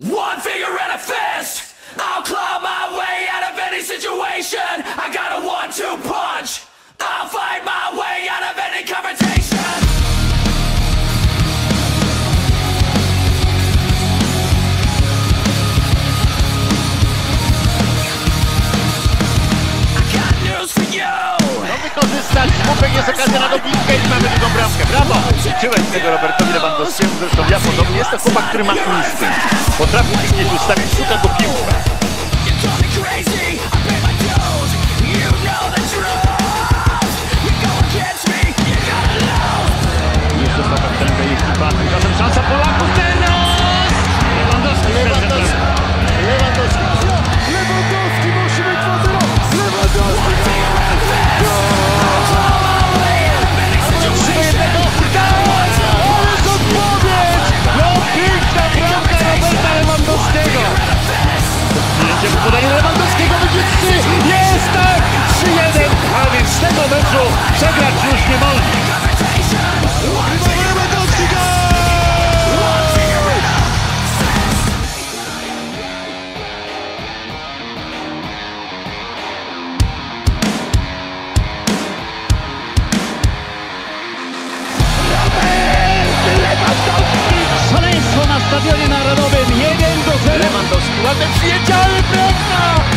One finger and a fist. I'll claw my way out of any situation. I got a one-two punch. I'll fight my way out of any confrontation. I got news for you. No wykorzystać, Kupek jest okazja na dobitkę i mamy drugą bramkę. Brawo! Tego Robertowi Lewandowskiemu, zresztą ja podobnie. Jest to chłopak, który ma instynkt. Potrafił się gdzieś ustawić, szuka go piłka. Jeszcze W Lewandowskiego będzie 3. Jest tak! segundos. ¡Jugando el